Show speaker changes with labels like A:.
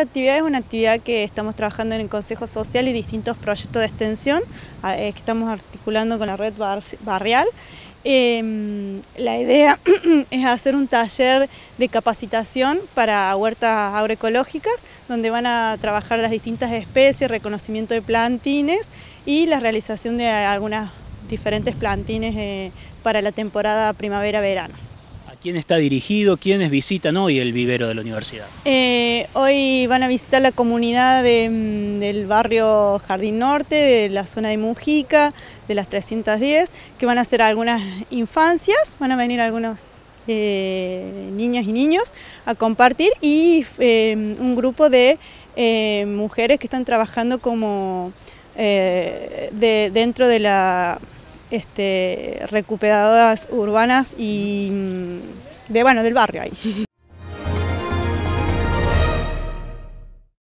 A: esta actividad es una actividad que estamos trabajando en el Consejo Social y distintos proyectos de extensión eh, que estamos articulando con la red barrial. Em, la idea es hacer un taller de capacitación para huertas agroecológicas donde van a trabajar las distintas especies, reconocimiento de plantines y la realización de algunas diferentes plantines eh, para la temporada primavera-verano.
B: ¿Quién está dirigido? ¿Quiénes visitan hoy el vivero de la universidad?
A: Eh, hoy van a visitar la comunidad mm, del barrio Jardín Norte, de la zona de Mujica, de las 310, que van a hacer algunas infancias, van a venir algunos eh, niñas y niños a compartir y eh, un grupo de mujeres que están trabajando como dentro de la este, recuperadoras urbanas y mm, de, bueno, del barrio ahí.